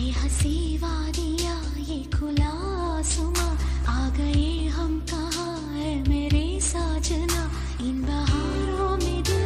ये हसी वादिया ये खुला आसमां